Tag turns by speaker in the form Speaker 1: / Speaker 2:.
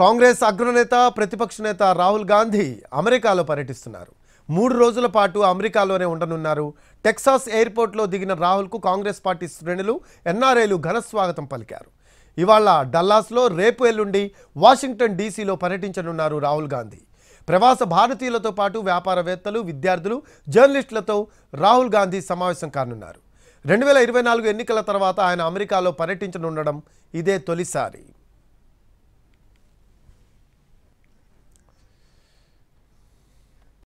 Speaker 1: కాంగ్రెస్ అగ్రనేత ప్రతిపక్ష నేత రాహుల్ గాంధీ అమెరికాలో పర్యటిస్తున్నారు. మూడు రోజుల పాటు అమెరికాలోనే ఉండనున్నారు. టెక్సాస్ ఎయిర్పోర్ట్లో దిగిన రాహుల్కు కాంగ్రెస్ పార్టీ శ్రేణులు ఎన్ఆర్ఐలు ఘనస్వాగతం పలికారు. ఇవాళ డల్లాస్లో రేపు ఎల్లుండి వాషింగ్టన్ డీసీలో పర్యటించనున్నారు రాహుల్ గాంధీ. ప్రవాస భారతీయులతో పాటు వ్యాపారవేత్తలు విద్యార్థులు జర్నలిస్టులతో రాహుల్ గాంధీ సమావేశం కానున్నారు. రెండు వేల ఇరవై నాలుగు ఎన్నికల తర్వాత ఆయన అమెరికాలో పర్యటించనుండడం ఇదే తొలిసారి.